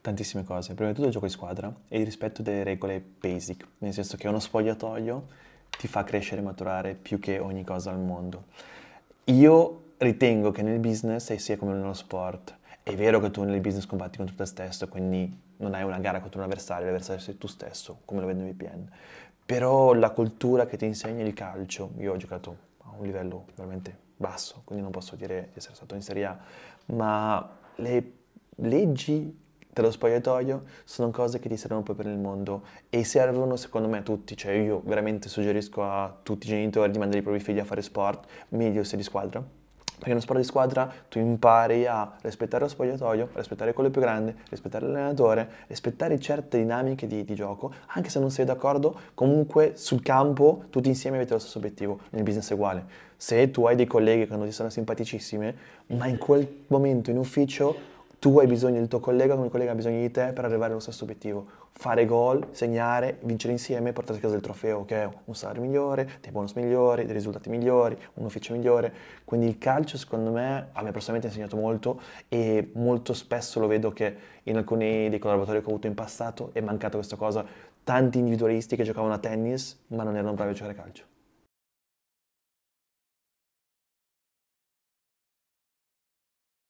Tantissime cose. Prima di tutto il gioco di squadra e il rispetto delle regole basic, nel senso che uno spogliatoio ti fa crescere e maturare più che ogni cosa al mondo. Io ritengo che nel business sia come nello sport. È vero che tu nel business combatti contro te stesso, quindi non hai una gara contro un avversario, l'avversario sei tu stesso, come lo vedo in VPN. Però la cultura che ti insegna il calcio, io ho giocato a un livello veramente basso, quindi non posso dire di essere stato in Serie A, ma le leggi dello spogliatoio sono cose che ti servono poi per il mondo e servono secondo me a tutti, cioè io veramente suggerisco a tutti i genitori di mandare i propri figli a fare sport, meglio se di squadra, perché nello sport di squadra tu impari a rispettare lo spogliatoio, rispettare quello più grande, rispettare l'allenatore, rispettare certe dinamiche di, di, gioco, anche se non sei d'accordo, comunque sul campo tutti insieme avete lo stesso obiettivo, nel business è uguale. Se tu hai dei colleghi che non ti sono simpaticissimi, ma in quel momento in ufficio tu hai bisogno del tuo collega come il collega ha bisogno di te per arrivare allo stesso obiettivo. Fare gol, segnare, vincere insieme portare a casa il trofeo che è un salario migliore, dei bonus migliori, dei risultati migliori, un ufficio migliore. Quindi il calcio secondo me a me personalmente ha insegnato molto e molto spesso lo vedo che in alcuni dei collaboratori che ho avuto in passato è mancata questa cosa. Tanti individualisti che giocavano a tennis ma non erano bravi a giocare a calcio.